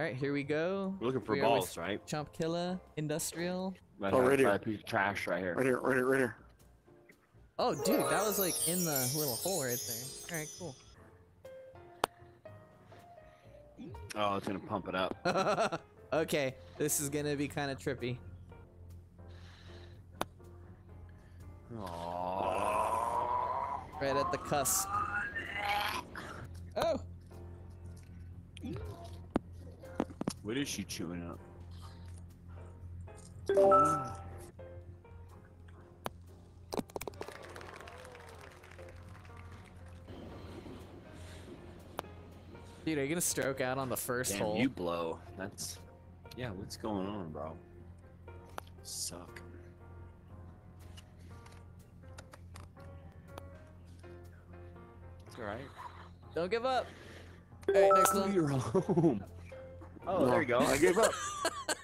All right, here we go. We're looking for We are balls, right? Chomp Killer Industrial. Right Oh, right here. by piece of trash right here. Right here, right here, right here. Oh, dude, that was like in the little hole right there. All right, cool. Oh, it's gonna pump it up. okay, this is gonna be kind of trippy. Oh. Right at the cusp. Oh, What is she chewing up? dude, are you gonna stroke out on the first Damn, hole? you blow. That's. Yeah, what's going on, bro? Suck. It's alright. Don't give up. All right, next one. You're home. Oh, there you go. I gave up.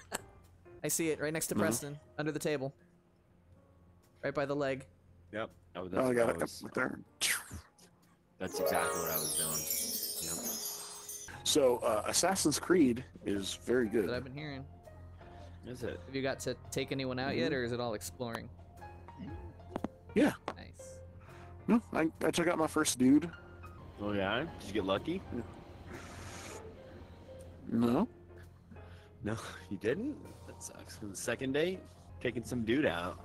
I see it right next to Mm-hmm. Preston, under the table, right by the leg. Yep. Oh, that's, Oh, I got that it was- there. that's exactly what I was doing. Yep. So, uh, Assassin's Creed is very That good. I've been hearing. Is it? Have you got to take anyone out Mm-hmm. yet, or is it all exploring? Yeah. Nice. No, I, I took out my first dude. Oh yeah. Did you get lucky? No. No, you didn't. That sucks. On The second date, taking some dude out.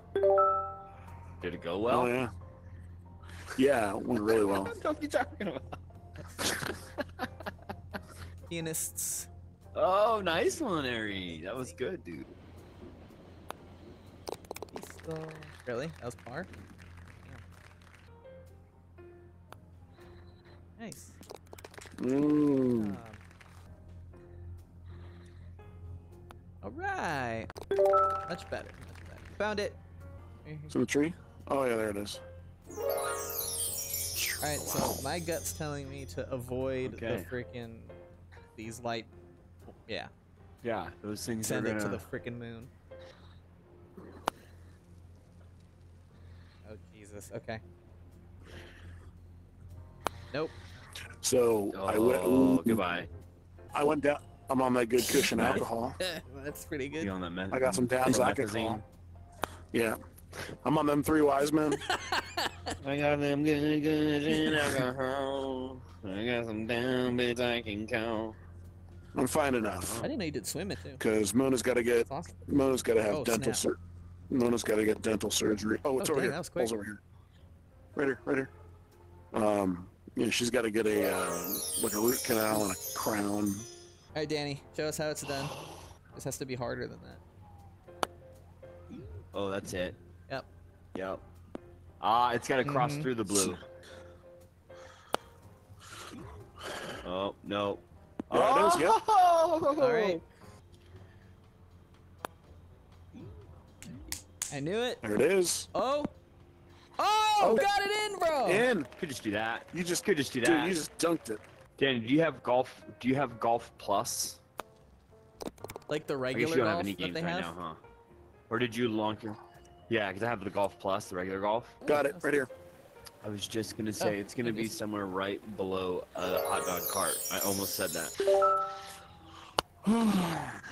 Did it go well? Oh yeah. Yeah, it went really well. What are you talking about? Pianists. Oh, nice one, Ari. That was good, dude. Really? That was par? Nice. Mm. Um, all right. Much better. Much better. Found it. Mm-hmm. It's in the tree. Oh yeah, there it is. All right. So my gut's telling me to avoid Okay. the freaking these light. Yeah. Yeah, those things Send are it to gonna. the freaking moon. Oh Jesus. Okay. Nope. So I went. Oh, ooh, goodbye. I went down. I'm on that good cushion alcohol. That's pretty good. You on that meth- I got some Towns methazine? alcohol. Yeah. I'm on them three wise men. I got them good, good in alcohol. I got some damn bits I can count. I'm fine enough. I didn't know you did swimming too. Because Mona's got to get. Awesome. Mona's got to have Oh, dental snap. sur- Mona's got to get dental surgery. Oh, it's Oh, over dang, here. that was quick. Paul's over here. Right here. Right here. Um. Yeah, she's got to get a uh, like a root canal and a crown. All right, Danny, show us how it's done. This has to be harder than that. Oh, that's it. Yep. Yep. Ah, it's got to cross Mhm. through the blue. Oh no. Yeah, it is, yeah. Oh! All right. I knew it. There it is. Oh. Oh, Oh. got it in, bro. In. Could just do that. You just Could just do that. dude. You just dunked it. Danny, do you have golf? Do you have golf plus? Like the I guess regular you don't golf have any that games they right have. now, huh? Or did you launch your? Yeah, because I have the golf plus, the regular golf. Got it right here. I was just gonna say Oh, it's gonna be somewhere right below a hot dog cart. I almost said that.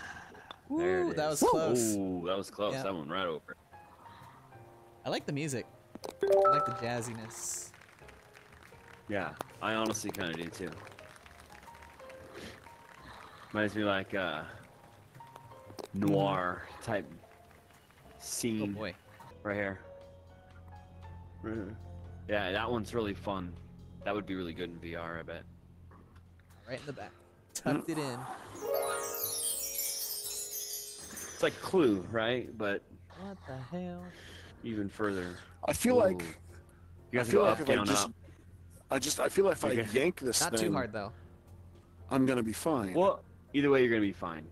There Ooh, it that is. was close. Ooh, that was close. Yeah. That one right over. I like the music. I like the jazziness. Yeah, I honestly kind of do too. Reminds me like uh, noir type scene. Oh scene boy. right here. Yeah, that one's really fun. That would be really good in VR, I bet. Right in the back. Tucked it in. It's like Clue, right? But What the hell? even further. I feel Ooh. like You I have to feel go like up, if I down, just up. I just I feel like if I Okay. yank this Not thing, too hard though. I'm gonna be fine. Well, either way, you're gonna be fine.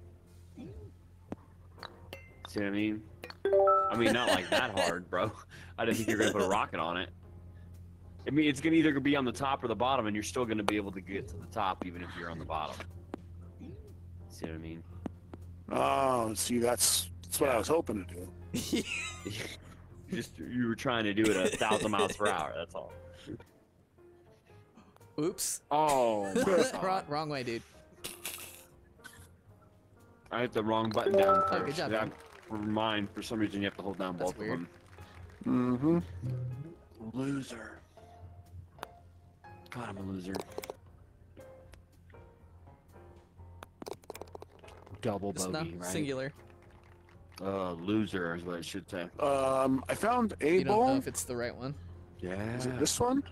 See what I mean? I mean, not like that hard, bro. I didn't think you're gonna put a rocket on it. I mean, it's gonna either be on the top or the bottom, and you're still gonna be able to get to the top even if you're on the bottom. See what I mean? Oh, see, that's that's what I was hoping to do. Just you were trying to do it a thousand miles per hour. That's all. Oops. Oh, wrong, wrong way, dude. I hit the wrong button down Oh, good job, Yeah, for mine, for some reason, you have to hold down That's both weird. of them. Mm-hmm. Loser. God, I'm a loser. Double Just no, bogey, right? singular. Uh, loser is what I should say. Um, I found a You don't know if it's the right one. Yeah. Is it this one?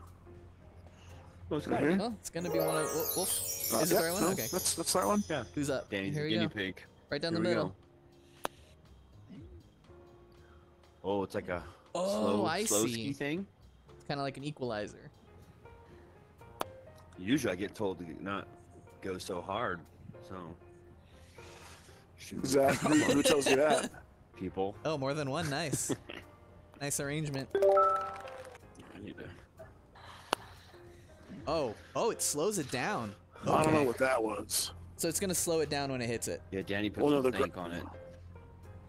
Oh, it's Right got here? it. It's gonna be one of. Well, well, Uh, is it yeah, the right one? no, Okay. That's that's that one. Yeah. Who's up? Danny's Here the we guinny go. pig. Right down Here the middle. go. Oh, it's like a Oh, slow, I slow see. ski thing. It's kind of like an equalizer. Usually, I get told to not go so hard. So, shoot, Zach, who, who tells you that? people. Oh, more than one. Nice. nice arrangement. I need to. Oh, oh, it slows it down. I don't know what that was. So it's gonna slow it down when it hits it. Yeah, Danny put Well, no, some the gr- stank on it.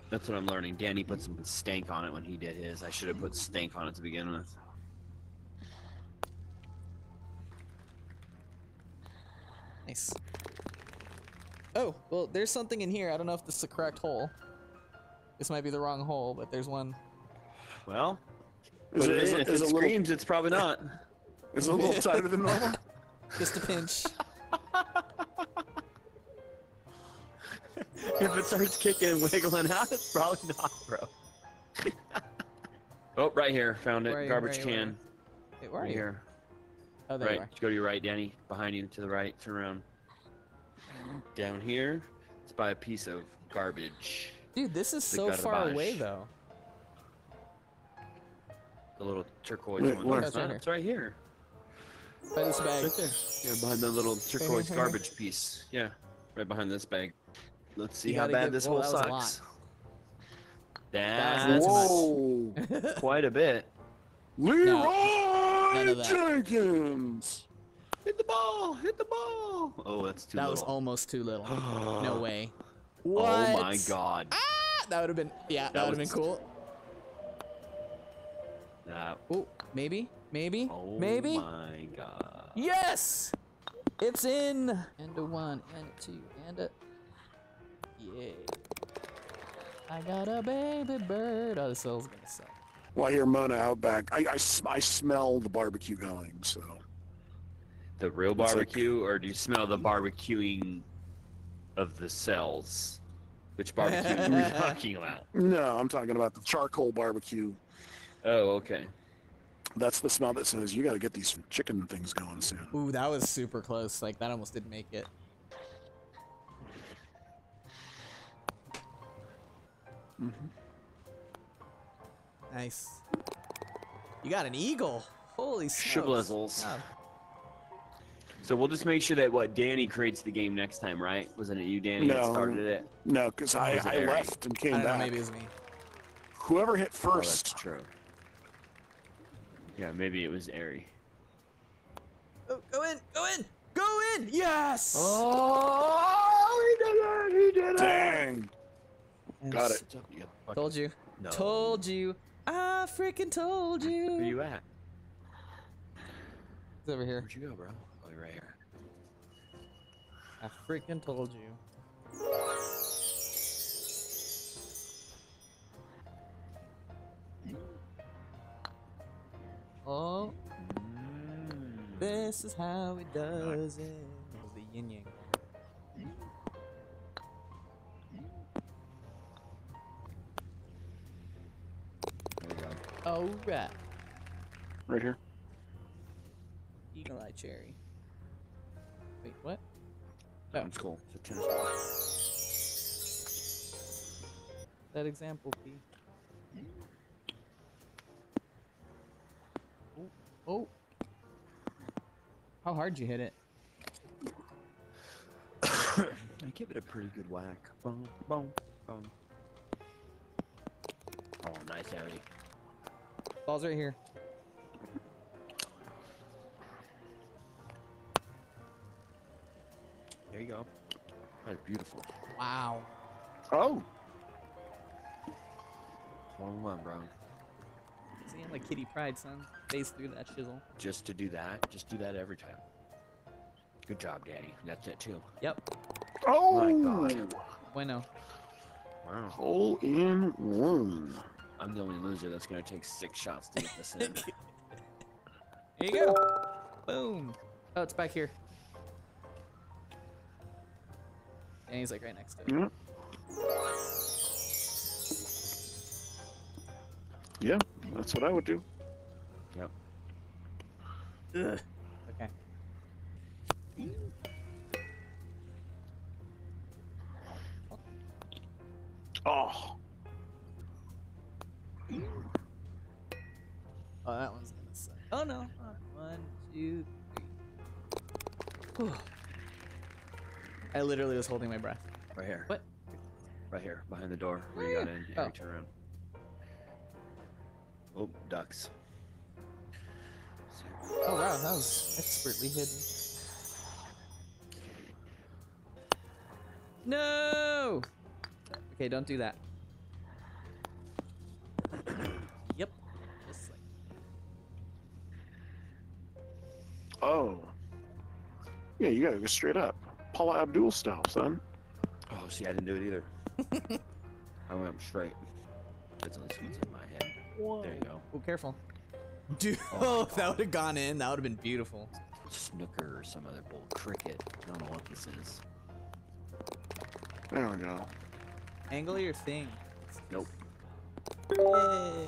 That's what I'm learning. Danny put some stank on it when he did his. I should have put stank on it to begin with. Nice. Oh, well, there's something in here. I don't know if this is the correct hole. This might be the wrong hole, but there's one. Well, Is but it, is if it, it is it a little screams, it's probably not. Is it a little tighter than normal? Just a pinch. if it starts kicking and wiggling out, it's probably not, bro. oh, right here. Found it. Where are you? Garbage Where you? can. Wait, where are Right you? here. Oh, there right. you are. Go to your right, Danny. Behind you, to the right. Turn around. Down here, it's by a piece of garbage. Dude, this is The so far garbage. away, though. The little turquoise Wait, one. it's, not. it's right here. By this bag. Right there. Yeah, behind the little turquoise here, here. garbage piece. Yeah, right behind this bag. Let's see You how bad give- this well, hole that sucks. That's- That's That's Whoa! quite a bit. none Leeroy of that. Jenkins. Hit the ball! Hit the ball! Oh, that's too that was almost too little. no way. What? Oh my god. Ah, that would have been. Yeah, that, That would have been cool. That, Oh, maybe, maybe, oh maybe. my god. Yes, it's in. And a one, and a two, and a. Yay! I got a baby bird. Oh, this cell's gonna suck. Well, I hear Mona out back. I I smell the barbecue going, so. The real It's like- barbecue, or do you smell the barbecuing of the cells? Which barbecue are we talking about? No, I'm talking about the charcoal barbecue. Oh, okay. That's the smell that says you got to get these chicken things going soon. Ooh, that was super close. Like that almost didn't make it. Mhm. Nice. You got an eagle. Holy smokes. Shiblizzles. Oh, So we'll just make sure that what Danny creates the game next time, right? Wasn't it you, Danny, that No. started it? No, because I, I left and came don't know. back. Maybe it was me. Whoever hit Oh, that's true. Yeah, maybe it was Airy. Oh, go in. Go in. Go in. Yes. Oh, he did it! He did it! Dang. Got it. Told you. No. Told you. I freaking told you. Where you at? It's over here. Where'd you go, bro? Oh, you're right here. I freaking told you. This is how it does it. The yin yang. Oh, right. Right here. Eagle Eye Cherry. Wait, what? Oh. That's cool. It's a tennis ball. That example, P. Oh, oh. How hard you hit it? I give it a pretty good whack. Boom, boom, boom. Oh, nice, Harry. Ball's right here. There you go. That's beautiful. Wow. Oh. One on one, bro. See, I'm like Kitty Pryde, son. Phase through that chisel. Just to do that, just do that every time. Good job, Danny. That's it too. Yep. Oh. My God. Bueno. Wow. Hole in one. I'm the only loser that's gonna take six shots to get this in. There you go. Boom. Oh, it's back here. And he's like right next to it. Mm-hmm. Yeah. Yeah, that's what I would do. yep. Okay. Oh, Oh, that one's gonna suck. Oh no. One, two, three. Whew. I literally was holding my breath. Right here. What? Right here, behind the door where you got in. Yeah, Oh. you turn around. Oh, ducks. Oh wow, that was expertly hidden. No! Okay, don't do that. yep. Just like oh. Yeah, you gotta go straight up. Paula Abdul style, son. Oh, see, I didn't do it either. I went up straight. That's only one's in my head. There you go. Oh, careful. Dude, Oh my oh, if that would have gone in, that would have been beautiful. Snooker or some other bull cricket. I don't know what this is. There we go. Angle your thing. Nope. Yay.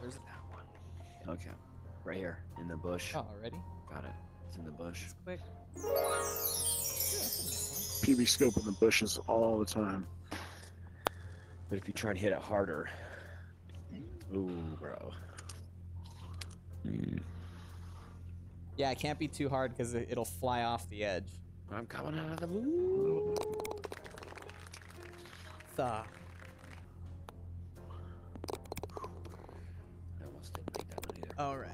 Where's that one? Okay. Right here in the bush. Oh, already? Got it. It's in the bush. It's quick. PB scope in the bushes all the time. But if you try and hit it harder. Ooh, bro. Mm, Yeah, it can't be too hard because it, it'll fly off the edge. I'm coming out of the moon. Thaw. I almost didn't make that one either. All right.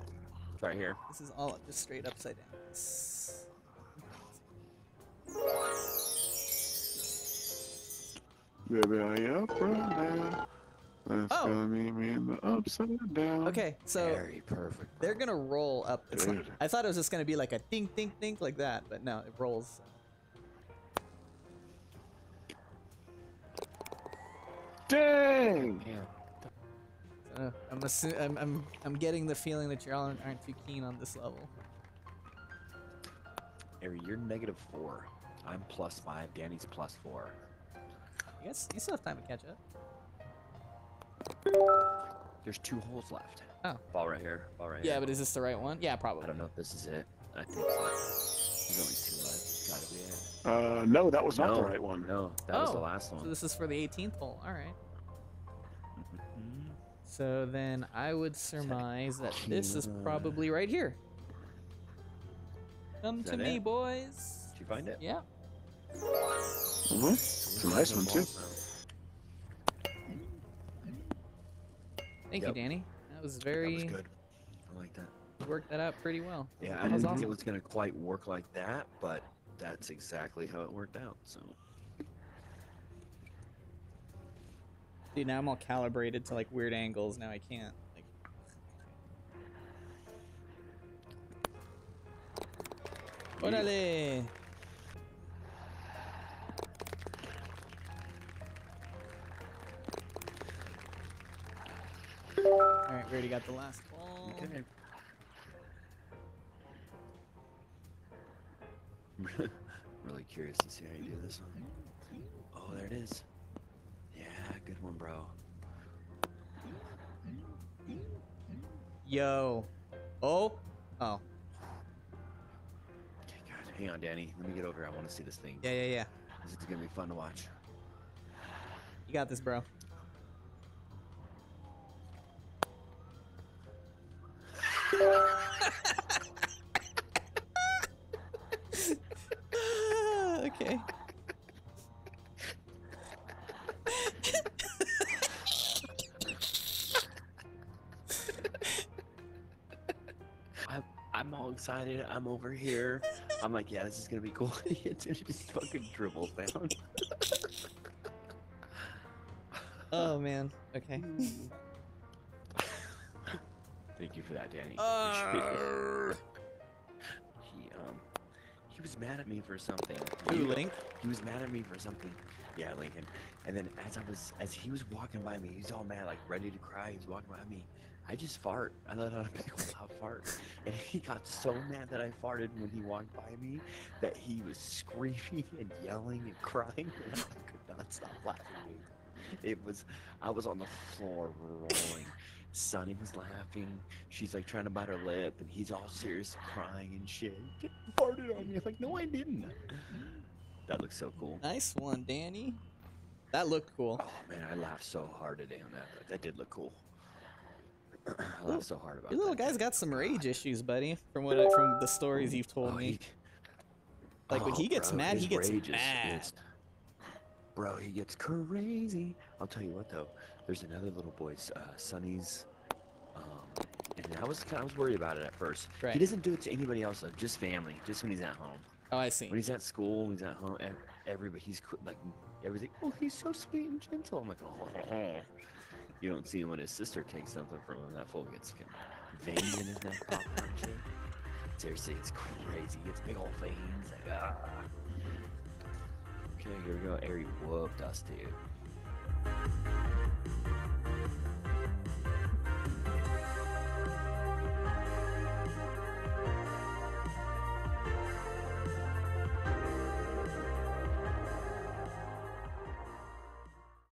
It's right here. This is all just straight upside down. Baby, are you up or down? That's Oh. gonna meet me in the upside down. Okay, so Very perfect. they're gonna roll up. It's not- I thought it was just gonna be like a ding, ding, ding like that, but no, it rolls. Dang! Yeah. Uh, I'm, assu- I'm I'm I'm getting the feeling that you all aren't aren't too keen on this level. Harry, you're negative four. I'm plus five. Danny's plus four. You guys, you still have time to catch up. There's two holes left. Oh. Ball right here. Ball right Yeah, here. Yeah, but is this the right one? Yeah, probably. I don't know if this is it. I think so. There's only two left. Gotta be it. Uh, no, that was not the right one. No, that was the Oh, last one. So this is for the 18th hole. All right. Mhm. So then I would surmise that this is probably right here. Come Is to that me, it? boys. Did you find it? Yeah. Mhm. It's a nice one, too. Thank Yep. you, Danny. That was That very was good. I like that. worked that out pretty well. Yeah, That I didn't think it was gonna quite work like that, but that's exactly how it worked out. So Dude, now I'm all calibrated to like weird angles. Now I can't. Like, Órale! Alright, we already got the last ball. okay. really curious to see how you do this one. Oh, there it is. Yeah, good one, bro. Yo. Oh. Oh. Okay, God, hang on, Danny. Let me get over here. I want to see this thing. Yeah, yeah, yeah. This is gonna be fun to watch. You got this, bro. Excited. I'm over here. I'm like, yeah, this is gonna be cool. it just fucking dribbles down. Oh man. Okay. Thank you for that, Danny. Uh, he um, he was mad at me for something. Who, You- Link? he was mad at me for something. Yeah, Lincoln. And then as I was, as he was walking by me, he's all mad, like ready to cry. He's walking by me. I just fart. I let out a big loud fart, and he got so mad that I farted when he walked by me that he was screaming and yelling and crying, and I could not stop laughing. It was, I was on the floor rolling. Sonny was laughing. She's like trying to bite her lip, and he's all serious, crying and shit. Farted on me. I'm like, no, I didn't. That looks so cool. Nice one, Danny. That looked cool. Oh man, I laughed so hard today on that. That did look cool. I laughed so hard about Your little that. guy's got some rage issues, buddy. From what I, from the stories you've told Oh, me. he- Like, when oh, he gets bro, mad, he gets mad. is- bro, he gets crazy. I'll tell you what though. There's another little boy's uh, Sonny's. Um, and I was kind of, I was worried about it at first. Right. He doesn't do it to anybody else, though, just family, just when he's at home. Oh, I see. When he's at school, when he's at home, ev- everybody, he's like everything. Oh, he's so sweet and gentle. I'm like, oh. You don't see him when his sister takes something from him, that fool gets veins in his neck pop Seriously, it's crazy. It's big old veins. Like, ah. Okay, here we go. Airy whooped us, dude.